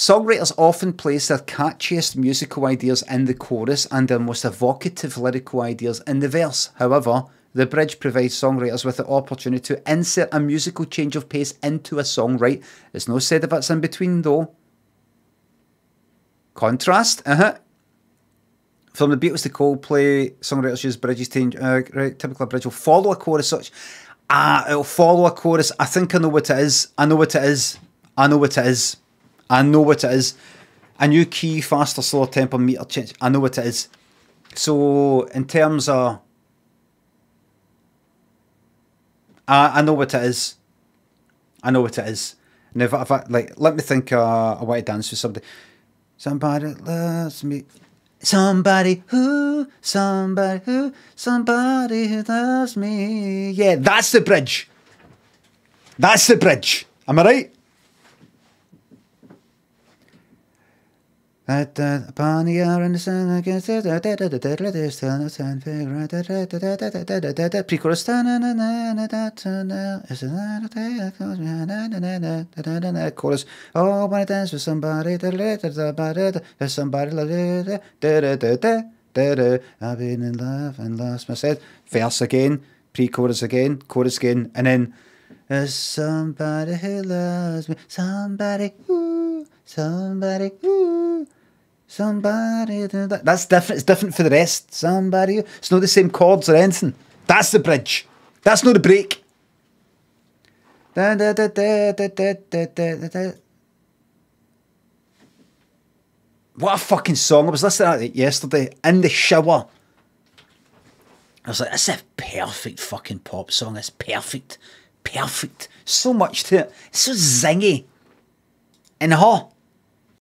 Songwriters often place their catchiest musical ideas in the chorus and their most evocative lyrical ideas in the verse. However, the bridge provides songwriters with the opportunity to insert a musical change of pace into a song, right? It's no said if it's in between, though. Contrast, uh-huh. From the Beatles to Coldplay, songwriters use bridges to uh, right, typically a bridge will follow a chorus such. Ah, it'll follow a chorus. I think I know what it is. I know what it is. I know what it is. I know what it is. A new key, faster, slower tempo, meter change. I know what it is. So in terms of I, I know what it is. I know what it is. And if, if I, like, let me think, uh, I want to dance with somebody. Somebody loves me. Somebody who, somebody who, somebody who loves me. Yeah, that's the bridge. That's the bridge. Am I right? At the upon the hour in the sun against pre-chorus, chorus. Oh, when I dance with somebody, there's somebody, I've been in love and lost myself. Verse again, pre-chorus again, chorus again, and then there's somebody who loves me, somebody who, somebody who. Somebody, that's different. It's different for the rest. Somebody, it's not the same chords or anything. That's the bridge. That's not the break. What a fucking song. I was listening to it yesterday in the shower. I was like, this is a perfect fucking pop song. It's perfect. Perfect. So much to it. It's so zingy. And huh.